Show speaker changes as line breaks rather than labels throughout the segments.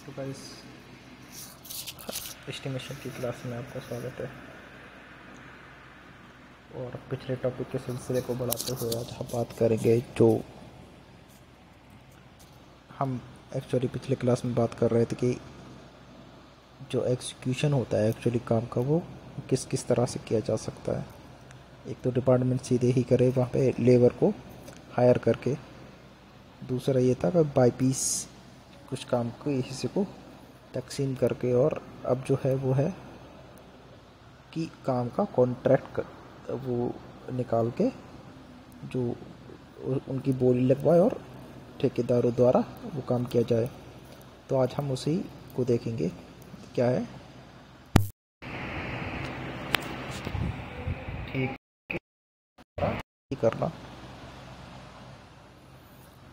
तो guys estimation की class में आपका स्वागत है। और पिछले टॉपिक के सिलसिले को बढ़ाते हुए आज हम बात करेंगे जो हम एक्चुअली पिछले क्लास में बात कर रहे थे कि जो एग्जीक्यूशन होता है एक्चुअली काम का, वो किस किस तरह से किया जा सकता है। एक तो डिपार्टमेंट सीधे ही करे वहाँ पे लेबर को हायर करके। दूसरा ये था कि बाई पीस कुछ काम के हिस्से को तकसीम करके और अब जो है वो है कि काम का कॉन्ट्रैक्ट वो निकाल के जो उनकी बोली लगवाए और ठेकेदारों द्वारा वो काम किया जाए। तो आज हम उसी को देखेंगे क्या है। ठीक। करना।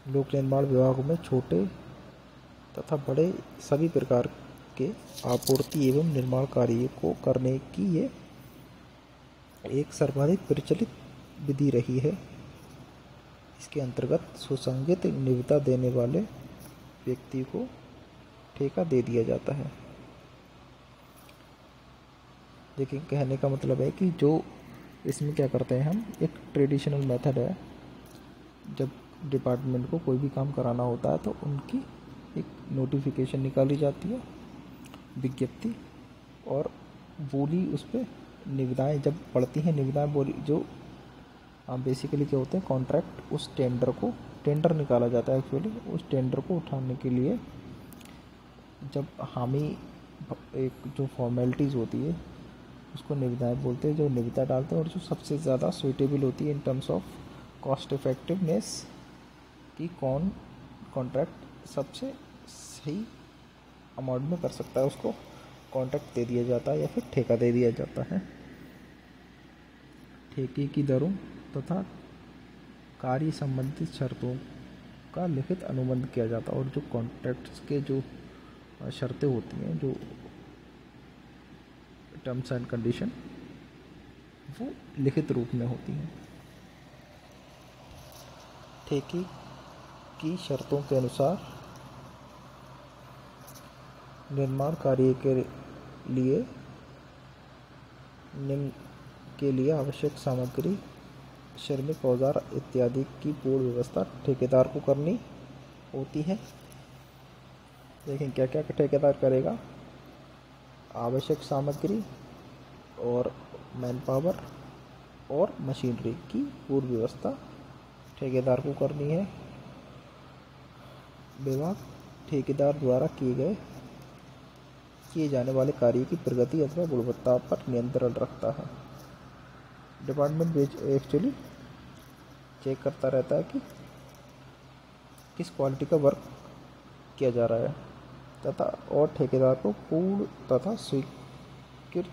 लोक निर्माण विभाग में छोटे तथा बड़े सभी प्रकार के आपूर्ति एवं निर्माण कार्य को करने की ये एक सर्वाधिक प्रचलित विधि रही है। इसके अंतर्गत सुसंगत निविदा देने वाले व्यक्ति को ठेका दे दिया जाता है। देखिए, कहने का मतलब है कि जो इसमें क्या करते हैं हम, एक ट्रेडिशनल मेथड है। जब डिपार्टमेंट को कोई भी काम कराना होता है तो उनकी नोटिफिकेशन निकाली जाती है विज्ञप्ति और बोली उस पर निविदाएँ जब पड़ती हैं, निविदाएँ बोली जो बेसिकली क्या होते हैं कॉन्ट्रैक्ट उस टेंडर को टेंडर निकाला जाता है एक्चुअली उस टेंडर को उठाने के लिए जब हामी एक जो फॉर्मेलिटीज़ होती है, उसको निविदाएँ बोलते हैं, जो निविदा डालते हैं और जो सबसे ज़्यादा सुइटेबल होती है in terms of cost effectiveness कि कौन कॉन्ट्रैक्ट सबसे सही अमाउंट में कर सकता है, उसको कॉन्ट्रैक्ट दे दिया जाता है या फिर ठेका दे दिया जाता है। ठेके की दरों तथा कार्य संबंधित शर्तों का लिखित अनुबंध किया जाता है और जो कॉन्ट्रैक्ट्स के जो शर्तें होती हैं, जो टर्म्स एंड कंडीशन वो लिखित रूप में होती हैं। ठेके की शर्तों के अनुसार निर्माण कार्य के लिए, निम्न के लिए आवश्यक सामग्री श्रमिक औज़ार इत्यादि की पूर्ण व्यवस्था ठेकेदार को करनी होती है। लेकिन क्या क्या ठेकेदार करेगा? आवश्यक सामग्री और मैन पावर और मशीनरी की पूर्व व्यवस्था ठेकेदार को करनी है। विभाग ठेकेदार द्वारा किए गए किए जाने वाले कार्य की प्रगति अथवा गुणवत्ता पर नियंत्रण रखता है। डिपार्टमेंट एक्चुअली चेक करता रहता है कि किस क्वालिटी का वर्क किया जा रहा है तथा और ठेकेदार को पूर्ण तथा स्वीकृत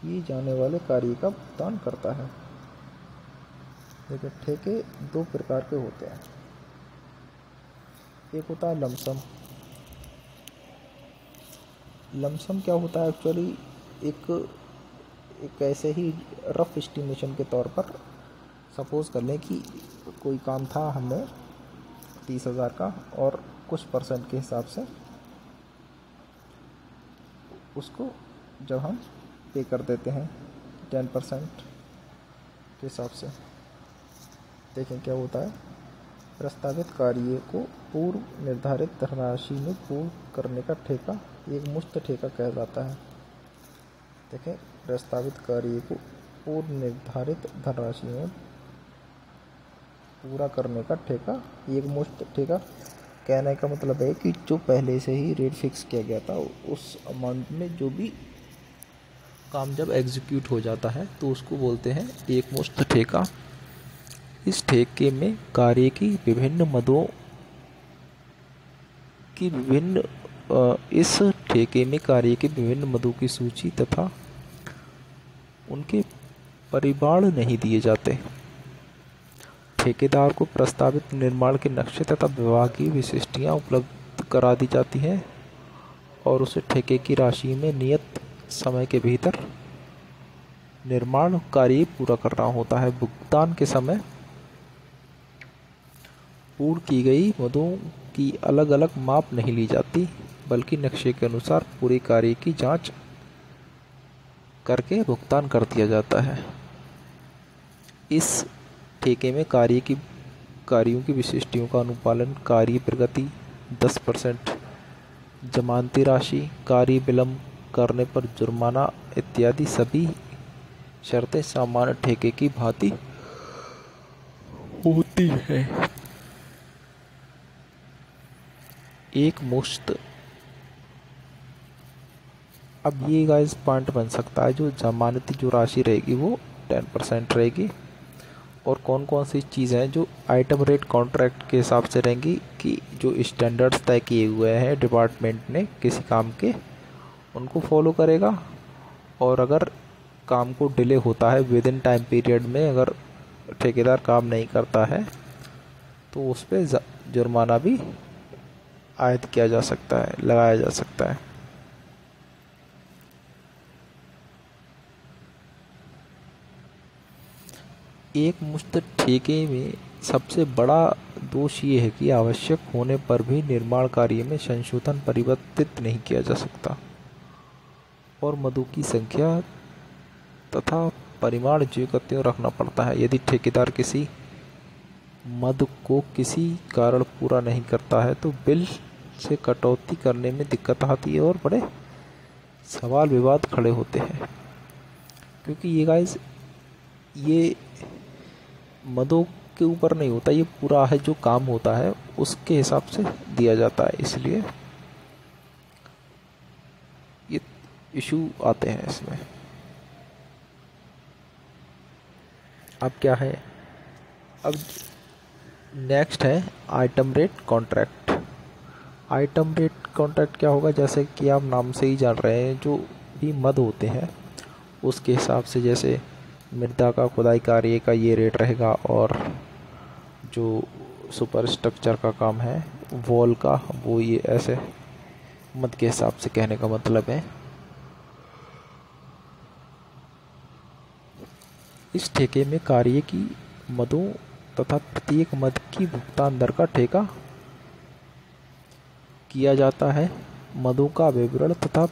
किए जाने वाले कार्य का भुगतान करता है। देखिए, ठेके दो प्रकार के होते हैं। एक होता है लमसम। लमसम क्या होता है एक्चुअली एक एक ऐसे ही रफ एस्टिमेशन के तौर पर सपोज़ कर लें कि कोई काम था हमें तीस हज़ार का और कुछ परसेंट के हिसाब से उसको जब हम पे कर देते हैं टेन परसेंट के हिसाब से, देखें क्या होता है। प्रस्तावित कार्य को पूर्व निर्धारित धनराशि में पूर्ण करने का ठेका, एक मुफ़्त ठेका कहा जाता है। देखें, प्रस्तावित कार्य को पूर्व निर्धारित धनराशि में पूरा करने का ठेका, एक मुफ़्त ठेका। कहने का मतलब है कि जो पहले से ही रेट फिक्स किया गया था, उस अमाउंट में जो भी काम जब एग्जीक्यूट हो जाता है तो उसको बोलते हैं एक मुश्त ठेका। इस ठेके में कार्य की विभिन्न मदों की विभिन्न इस ठेके में कार्य के विभिन्न मदों की सूची तथा उनके परिवार नहीं दिए जाते। ठेकेदार को प्रस्तावित निर्माण के नक्शे तथा विभागीय विशिष्टियाँ उपलब्ध करा दी जाती हैं और उसे ठेके की राशि में नियत समय के भीतर निर्माण कार्य पूरा करना होता है। भुगतान के समय पूर्ण की गई मदों की अलग अलग माप नहीं ली जाती, बल्कि नक्शे के अनुसार पूरी कार्य की जाँच करके भुगतान कर दिया जाता है। इस ठेके में कार्य की, कार्यों की विशिष्टियों का अनुपालन, कार्य प्रगति 10 परसेंट, जमानती राशि, कार्य विलंब करने पर जुर्माना इत्यादि सभी शर्तें सामान्य ठेके की भांति होती है। एक मुश्त। अब ये गाइस पॉइंट बन सकता है, जो जमानती जो राशि रहेगी वो टेन परसेंट रहेगी। और कौन कौन सी चीज़ें हैं जो आइटम रेट कॉन्ट्रैक्ट के हिसाब से रहेंगी कि जो स्टैंडर्ड्स तय किए हुए हैं डिपार्टमेंट ने किसी काम के, उनको फॉलो करेगा। और अगर काम को डिले होता है विद इन टाइम पीरियड में, अगर ठेकेदार काम नहीं करता है तो उस पर जुर्माना भी आयद किया जा सकता है, लगाया जा सकता है। एक मुश्त ठेके में सबसे बड़ा दोष ये है कि आवश्यक होने पर भी निर्माण कार्य में संशोधन परिवर्तित नहीं किया जा सकता। और मधु की संख्या तथा परिमाण जो रखना पड़ता है। यदि ठेकेदार किसी मद को किसी कारण पूरा नहीं करता है तो बिल से कटौती करने में दिक्कत आती है और बड़े सवाल विवाद खड़े होते हैं। क्योंकि ये गाइस ये मदों के ऊपर नहीं होता, ये पूरा है जो काम होता है, उसके हिसाब से दिया जाता है, इसलिए ये इशू आते हैं इसमें। अब क्या है? अब नेक्स्ट है item rate contract item rate contract क्या होगा? जैसे कि आप नाम से ही जान रहे हैं, जो भी मद होते हैं, उसके हिसाब से जैसे मृदा का, खुदाई कार्य का ये रेट रहेगा और जो सुपर स्ट्रक्चर का काम है वॉल का, वो ये ऐसे मद के हिसाब से कहने का मतलब है। इस ठेके में कार्य की मदों तथा प्रत्येक मद की भुगतान दर का ठेका किया जाता है। मदों का विवरण तथा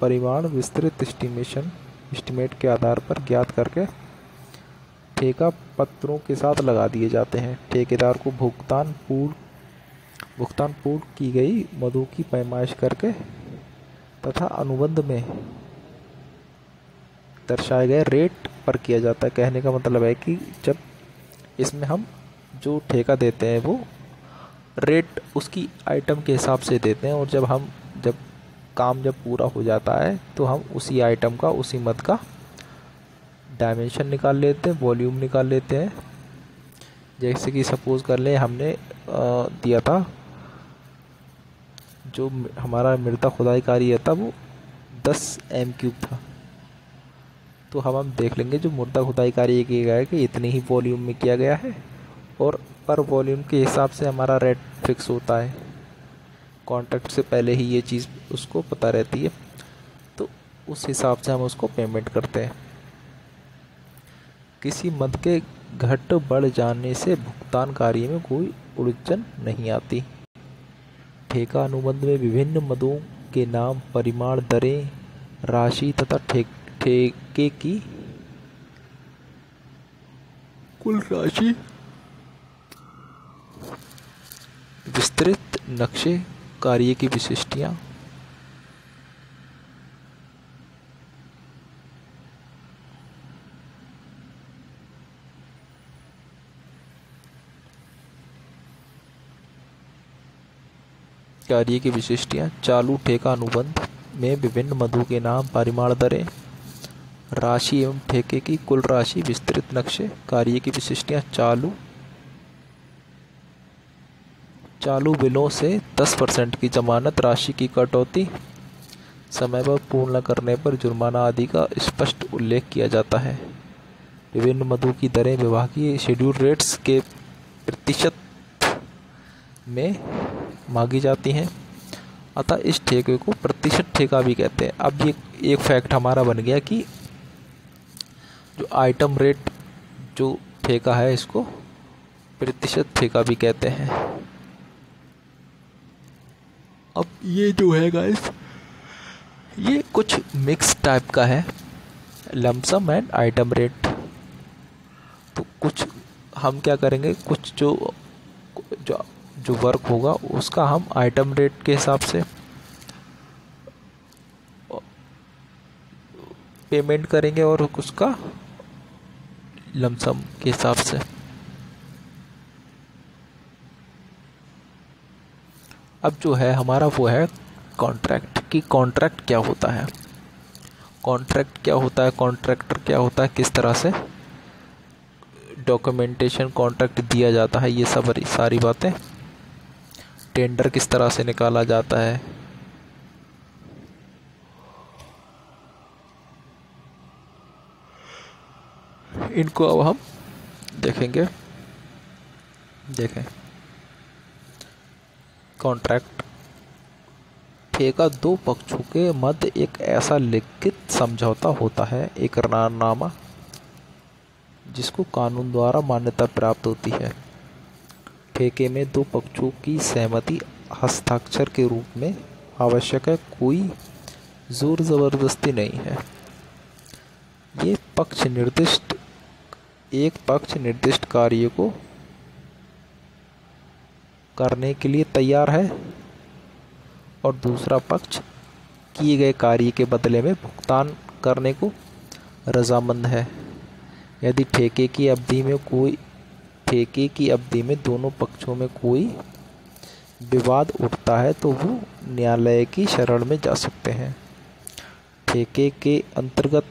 परिमाण विस्तृत एस्टिमेशन एस्टिमेट के आधार पर ज्ञात करके ठेका पत्रों के साथ लगा दिए जाते हैं। ठेकेदार को भुगतान पूर्व भुगतान पूर्व की गई मदों की पैमाइश करके तथा अनुबंध में दर्शाए गए रेट पर किया जाता है। कहने का मतलब है कि जब इसमें हम जो ठेका देते हैं वो रेट उसकी आइटम के हिसाब से देते हैं और जब हम, जब काम जब पूरा हो जाता है तो हम उसी आइटम का, उसी मत का डायमेंशन निकाल लेते हैं वॉल्यूम निकाल लेते हैं। जैसे कि सपोज़ कर लें, हमने दिया था, जो हमारा मृदा खुदाई कार्य था, वो दस एम क्यूब था। तो हम हम देख लेंगे जो मुर्दा खुदाई कार्य किया गया है कि इतने ही वॉल्यूम में किया गया है और पर वॉल्यूम के हिसाब से हमारा रेट फिक्स होता है। कॉन्ट्रैक्ट से पहले ही ये चीज़ उसको पता रहती है। तो उस हिसाब से हम उसको पेमेंट करते हैं। किसी मद के घट बढ़ जाने से भुगतान कार्य में कोई उलझन नहीं आती। ठेका अनुबंध में विभिन्न मदों के नाम, परिमाण, दरें, राशि तथा ठेक ठेके की? कुल राशि। विस्तृत नक्शे कार्य की विशिष्टियाँ। कार्य की विशिष्टियाँ चालू ठेका अनुबंध में विभिन्न मधु के नाम परिमाण दरें। राशि एवं ठेके की कुल राशि, विस्तृत नक्शे, कार्य की विशिष्टियाँ, चालू चालू बिलों से 10 परसेंट की जमानत, राशि की कटौती, समय पर पूर्ण न करने पर जुर्माना आदि का स्पष्ट उल्लेख किया जाता है। विभिन्न मधु की दरें, विभागीय शेड्यूल रेट्स के प्रतिशत में मांगी जाती हैं। अतः इस ठेके को प्रतिशत ठेका भी कहते हैं। अब ये एक फैक्ट हमारा बन गया कि जो आइटम रेट जो ठेका है इसको प्रतिशत ठेका भी कहते हैं। अब ये जो है गाइस ये कुछ मिक्स टाइप का है लमसम एंड आइटम रेट तो कुछ हम क्या करेंगे, कुछ जो जो जो वर्क होगा, उसका हम आइटम रेट के हिसाब से पेमेंट करेंगे और उसका लमसम के हिसाब से। अब जो है हमारा वो है कॉन्ट्रैक्ट कि कॉन्ट्रैक्ट क्या होता है? कॉन्ट्रैक्ट क्या होता है? कॉन्ट्रैक्टर क्या होता है? किस तरह से? डॉक्यूमेंटेशन कॉन्ट्रैक्ट दिया जाता है, ये सब सारी बातें। टेंडर किस तरह से निकाला जाता है? इनको अब हम देखेंगे। देखें। कॉन्ट्रैक्ट ठेका दो पक्षों के मध्य एक ऐसा लिखित समझौता होता है इकरारनामा जिसको कानून द्वारा मान्यता प्राप्त होती है। ठेके में दो पक्षों की सहमति हस्ताक्षर के रूप में आवश्यक है, कोई ज़ोर ज़बरदस्ती नहीं है। ये पक्ष निर्दिष्ट एक पक्ष निर्दिष्ट कार्य को करने के लिए तैयार है और दूसरा पक्ष किए गए कार्य के बदले में भुगतान करने को रजामंद है। यदि ठेके की अवधि में कोई ठेके की अवधि में दोनों पक्षों में कोई विवाद उठता है तो वो न्यायालय की शरण में जा सकते हैं। ठेके के अंतर्गत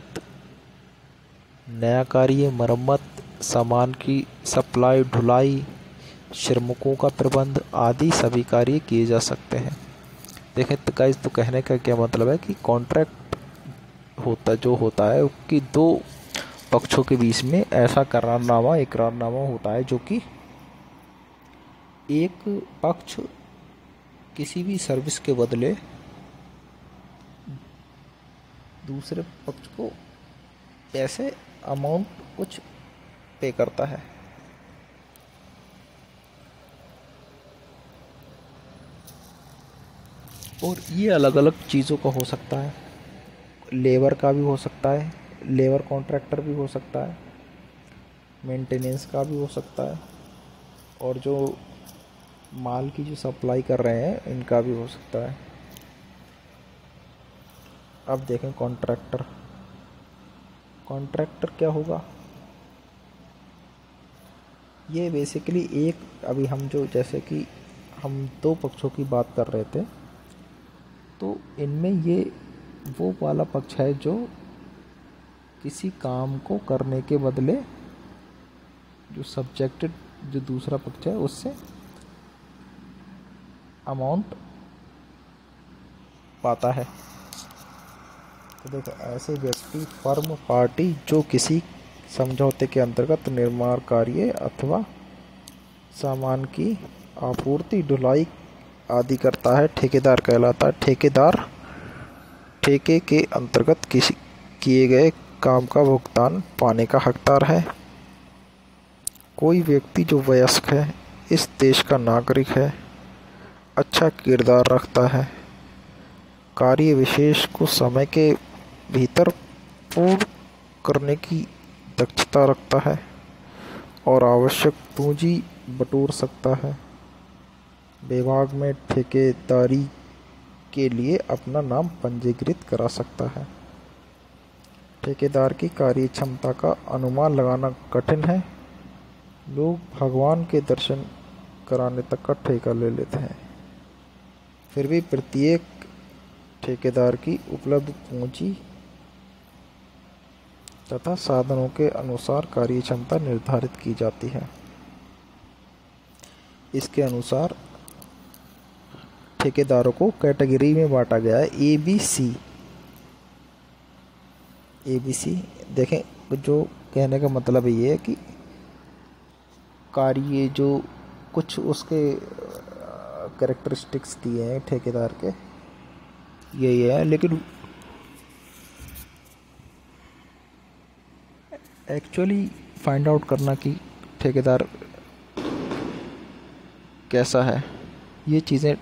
नया कार्य, मरम्मत, सामान की सप्लाई, ढुलाई, श्रमिकों का प्रबंध आदि सभी कार्य किए जा सकते हैं। देखें तो गाइस तो कहने का क्या मतलब है कि कॉन्ट्रैक्ट होता, जो होता है कि दो पक्षों के बीच में ऐसा करारनामा, इकरारनामा होता है, जो कि एक पक्ष किसी भी सर्विस के बदले दूसरे पक्ष को ऐसे अमाउंट कुछ पे करता है। और ये अलग अलग चीज़ों का हो सकता है। लेबर का भी हो सकता है, लेबर कॉन्ट्रैक्टर भी हो सकता है, मेंटेनेंस का भी हो सकता है, और जो माल की जो सप्लाई कर रहे हैं, इनका भी हो सकता है। अब देखें कॉन्ट्रैक्टर। कॉन्ट्रैक्टर क्या होगा? ये बेसिकली एक, अभी हम जो, जैसे कि हम दो पक्षों की बात कर रहे थे तो इनमें ये, वो वाला पक्ष है जो किसी काम को करने के बदले जो सब्जेक्टेड जो दूसरा पक्ष है, उससे अमाउंट पाता है। तो देखो, ऐसे व्यक्ति, फर्म, पार्टी, जो किसी समझौते के अंतर्गत निर्माण कार्य अथवा सामान की आपूर्ति, ढुलाई आदि करता है, ठेकेदार कहलाता है। ठेकेदार, ठेके के अंतर्गत किसी, किए गए काम का भुगतान पाने का हकदार है। कोई व्यक्ति जो वयस्क है, इस देश का नागरिक है अच्छा किरदार रखता है। कार्य विशेष को समय के भीतर पूर्ण करने की दक्षता रखता है और आवश्यक पूंजी बटोर सकता है। विभाग में ठेकेदारी के लिए अपना नाम पंजीकृत करा सकता है। ठेकेदार की कार्य क्षमता का अनुमान लगाना कठिन है। लोग भगवान के दर्शन कराने तक का ठेका ले लेते हैं। फिर भी प्रत्येक ठेकेदार की उपलब्ध पूंजी तथा साधनों के अनुसार कार्य क्षमता निर्धारित की जाती है। इसके अनुसार ठेकेदारों को कैटेगरी में बांटा गया है A B C A B C देखें, जो कहने का मतलब ये है कि कार्य जो कुछ उसके करेक्टरिस्टिक्स दिए हैं ठेकेदार के यही है, लेकिन एक्चुअली फाइंड आउट करना कि ठेकेदार कैसा है। ये चीज़ें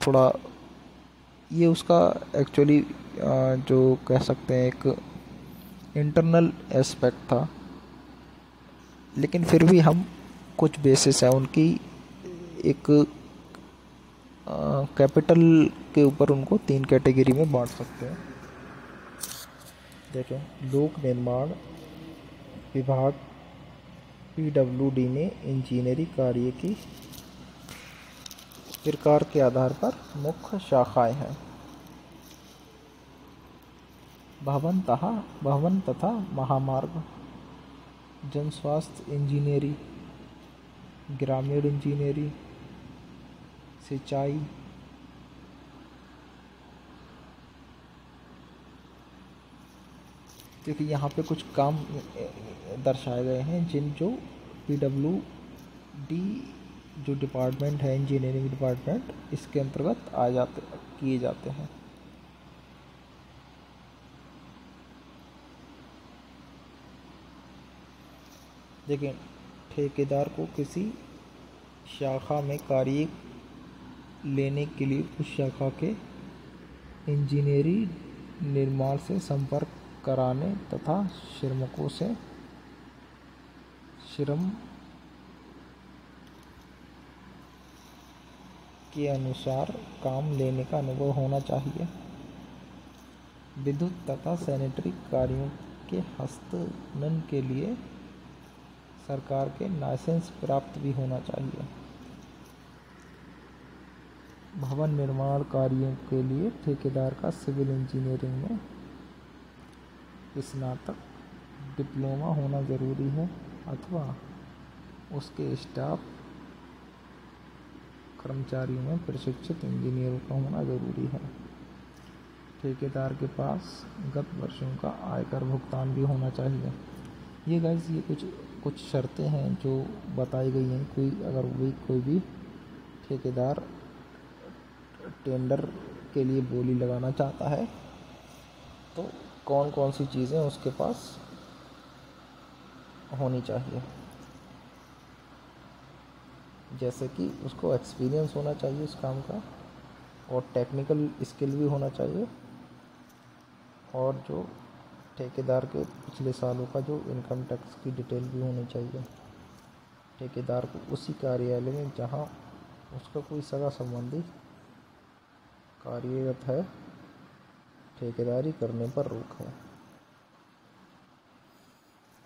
थोड़ा, ये उसका एक्चुअली जो कह सकते हैं एक इंटरनल एस्पेक्ट था। लेकिन फिर भी हम कुछ बेसिस हैं, उनकी एक कैपिटल के ऊपर उनको तीन कैटेगरी में बांट सकते हैं। देखें लोक निर्माण विभाग पीडब्ल्यूडी में इंजीनियरिंग कार्य की प्रकार के आधार पर मुख्य शाखाएँ हैं। भवन तथा भवन तथा महामार्ग जन स्वास्थ्य इंजीनियरिंग ग्रामीण इंजीनियरिंग सिंचाई क्योंकि यहाँ पे कुछ काम दर्शाए गए हैं जिन जो पी डब्ल्यू डी जो डिपार्टमेंट है इंजीनियरिंग डिपार्टमेंट इसके अंतर्गत आ जाते, किए जाते हैं। देखिए, ठेकेदार को किसी शाखा में कार्य लेने के लिए उस शाखा के इंजीनियरिंग निर्माण से संपर्क कराने तथा श्रमिकों से श्रम के अनुसार काम लेने का अनुभव होना चाहिए। विद्युत तथा सैनिटरी कार्यों के हस्तनन के लिए सरकार के लाइसेंस प्राप्त भी होना चाहिए। भवन निर्माण कार्यों के लिए ठेकेदार का सिविल इंजीनियरिंग में स्नातक डिप्लोमा होना ज़रूरी है अथवा उसके स्टाफ कर्मचारियों में प्रशिक्षित इंजीनियरों का होना ज़रूरी है। ठेकेदार के पास गत वर्षों का आयकर भुगतान भी होना चाहिए। ये गैस ये कुछ कुछ शर्तें हैं जो बताई गई हैं। कोई, अगर भी कोई भी ठेकेदार टेंडर के लिए बोली लगाना चाहता है तो कौन कौन सी चीज़ें उसके पास होनी चाहिए। जैसे कि उसको एक्सपीरियंस होना चाहिए उस काम का, और टेक्निकल स्किल भी होना चाहिए, और जो ठेकेदार के पिछले सालों का जो इनकम टैक्स की डिटेल भी होनी चाहिए। ठेकेदार को उसी कार्यालय में जहाँ उसका कोई सगा संबंधी कार्यरत है ठेकेदारी करने पर रोक है।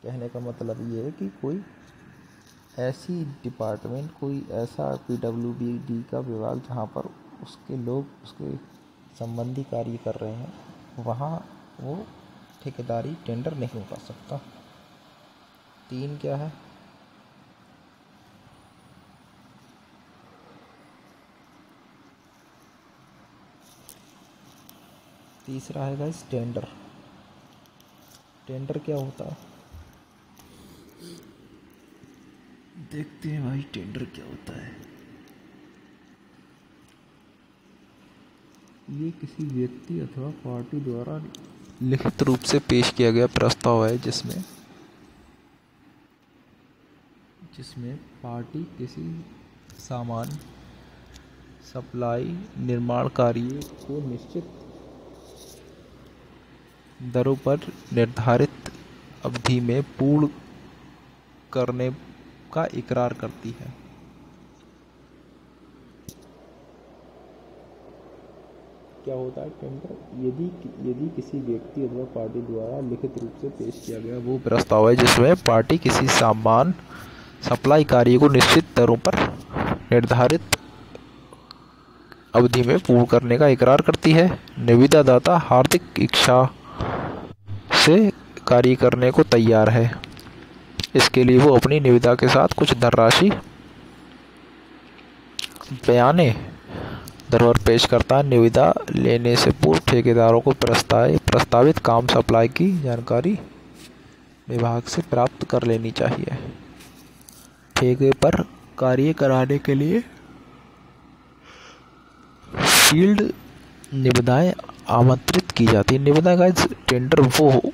कहने का मतलब ये है कि कोई ऐसी डिपार्टमेंट कोई ऐसा पी डब्ल्यू बी डी का विभाग जहाँ पर उसके लोग, उसके संबंधी कार्य कर रहे हैं, वहाँ वो ठेकेदारी टेंडर नहीं कर सकता। तीन क्या है? तीसरा है गाइस टेंडर टेंडर क्या होता है? देखते हैं भाई टेंडर क्या होता है। ये किसी व्यक्ति अथवा पार्टी द्वारा लिखित रूप से पेश किया गया प्रस्ताव है, जिसमें जिसमें पार्टी किसी सामान सप्लाई निर्माण कार्य को निश्चित दरों पर निर्धारित अवधि में पूर्ण करने का इकरार करती है। क्या होता है टेंडर यदि यदि किसी व्यक्ति अथवा पार्टी द्वारा लिखित रूप से पेश किया गया वो प्रस्ताव है जिसमें पार्टी किसी सामान सप्लाई कार्य को निश्चित दरों पर निर्धारित अवधि में पूर्ण करने का इकरार करती है। निविदा दाता हार्दिक इच्छा से कार्य करने को तैयार है। इसके लिए वो अपनी निविदा के साथ कुछ धनराशि बयाने धरोहर पेश करता है। निविदा लेने से पूर्व ठेकेदारों को प्रस्ताव प्रस्तावित काम सप्लाई की जानकारी विभाग से प्राप्त कर लेनी चाहिए। ठेके पर कार्य कराने के लिए फ़ील्ड निविदाएँ आमंत्रित की जाती है। निविदा का टेंडर वो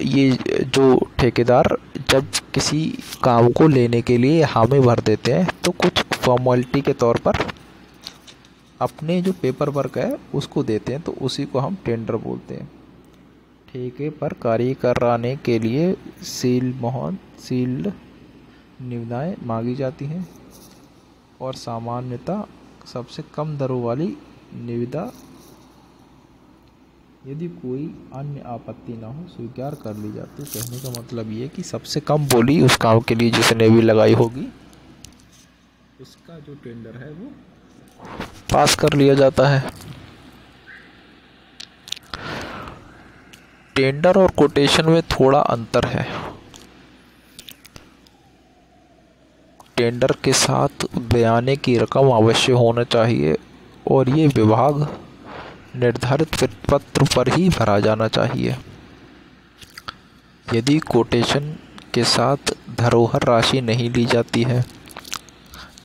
ये जो ठेकेदार जब किसी काम को लेने के लिए हामी भर देते हैं तो कुछ फॉर्मेलिटी के तौर पर अपने जो पेपर वर्क है, उसको देते हैं तो उसी को हम टेंडर बोलते हैं। ठेके पर कार्य कराने के लिए सील मोहन सील्ड निविदाएँ मांगी जाती हैं, और सामान्यतः सबसे कम दरों वाली निविदा यदि कोई अन्य आपत्ति ना हो, स्वीकार कर ली जाती कहने का मतलब ये कि सबसे कम बोली उस काम के लिए जिसने भी लगाई होगी, उसका जो टेंडर है वो पास कर लिया जाता है। टेंडर और कोटेशन में थोड़ा अंतर है। टेंडर के साथ बयाने की रकम अवश्य होना चाहिए और ये विभाग निर्धारित पत्र पर ही भरा जाना चाहिए। यदि कोटेशन के साथ धरोहर राशि नहीं ली जाती है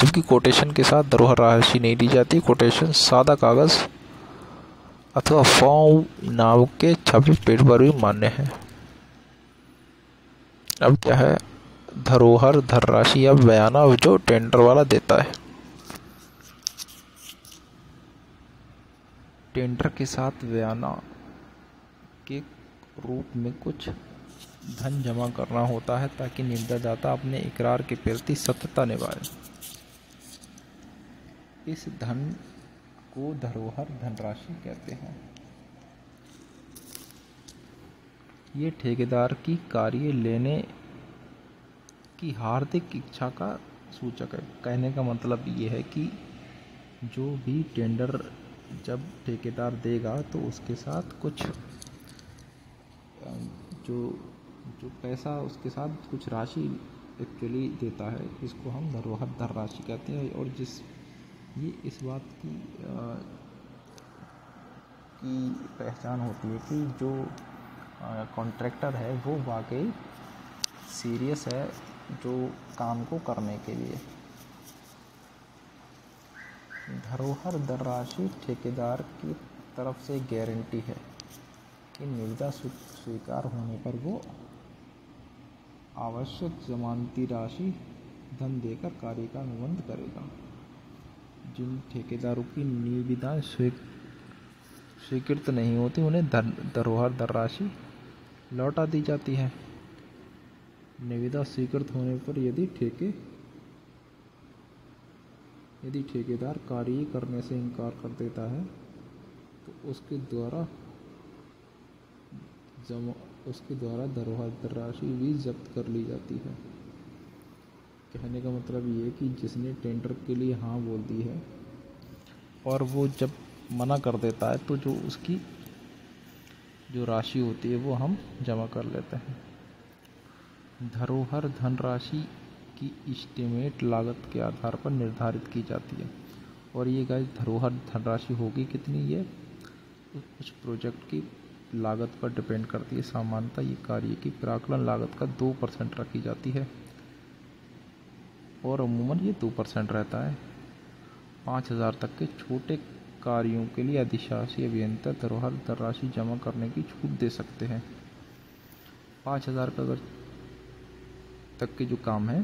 जबकि कोटेशन के साथ धरोहर राशि नहीं ली जाती कोटेशन सादा कागज़ अथवा फॉर्म नाव के छपे पेट पर भी मान्य है। अब क्या है? धरोहर, धनराशि या बयाना जो टेंडर वाला देता है। टेंडर के साथ बयाना के रूप में कुछ धन जमा करना होता है ताकि निविदादाता अपने इकरार के प्रति सत्यता निभाए। इस धन को धरोहर धनराशि कहते हैं। ये ठेकेदार की कार्य लेने की हार्दिक इच्छा का सूचक है। कहने का मतलब ये है कि जो भी टेंडर जब ठेकेदार देगा तो उसके साथ कुछ जो जो पैसा उसके साथ कुछ राशि एक्चुअली देता है इसको हम धरोहर धर राशि कहते हैं। और जिस ये इस बात की आ, की पहचान होती है कि जो कॉन्ट्रैक्टर है वो वाकई सीरियस है जो काम को करने के लिए। धरोहर दर राशि ठेकेदार की तरफ़ से गारंटी है कि निविदा स्वीकार होने पर वो आवश्यक जमानती राशि धन देकर कार्य का अनुबंध करेगा। जिन ठेकेदारों की निविदा स्वीकृत नहीं होती, उन्हें धरोहर धनराशि लौटा दी जाती है। निविदा स्वीकृत होने पर यदि ठेके यदि ठेकेदार कार्य करने से इनकार कर देता है तो उसके द्वारा जमा, उसके द्वारा धरोहर राशि भी जब्त कर ली जाती है। कहने का मतलब ये कि जिसने टेंडर के लिए हाँ बोल दी है, और वो जब मना कर देता है तो जो उसकी, जो राशि होती है, वो हम जमा कर लेते हैं। धरोहर धनराशि की इस्टीमेट लागत के आधार पर निर्धारित की जाती है। और ये गाइस धरोहर धनराशि होगी कितनी? ये उस प्रोजेक्ट की लागत पर डिपेंड करती है। सामान्यतः ये कार्य की प्राकलन लागत का दो परसेंट रखी जाती है। और अमूमन ये दो परसेंट रहता है। पाँच हज़ार तक के छोटे कार्यों के लिए अधिशासी अभियंता धरोहर धनराशि जमा करने की छूट दे सकते हैं। पाँच हज़ार का अगर तक के जो काम है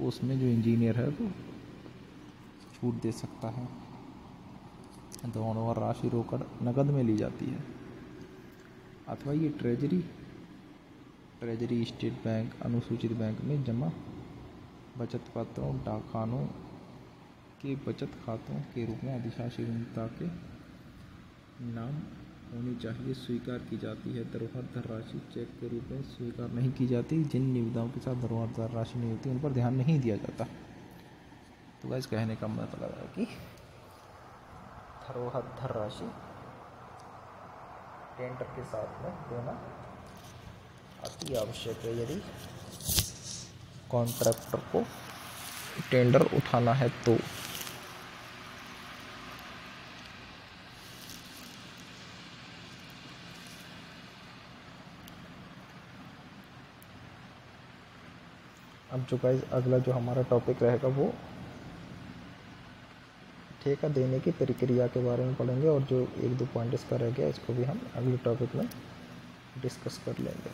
उसमें जो इंजीनियर है वो छूट दे सकता है। धरोहर राशि रोकड़ नकद में ली जाती है। अथवा ये ट्रेजरी ट्रेजरी स्टेट बैंक अनुसूचित बैंक में जमा बचत पत्रों, डाकखानों के बचत खातों के रूप में अधिशासी के नाम होनी चाहिए, स्वीकार की जाती है। धरोहर धनराशि चेक के रूप में स्वीकार नहीं की जाती। जिन निविदाओं के साथ धरोहर धनराशि नहीं होती, उन पर ध्यान नहीं दिया जाता। तो वैसे कहने का मतलब है कि धरोहर धनराशि टेंडर के साथ में देना अति आवश्यक है। यदि कॉन्ट्रैक्टर को टेंडर उठाना है तो अब जो गाइज़ अगला जो हमारा टॉपिक रहेगा वो ठेका देने की प्रक्रिया के बारे में पढ़ेंगे और जो एक दो पॉइंट इसका रह गया, इसको भी हम अगले टॉपिक में डिस्कस कर लेंगे।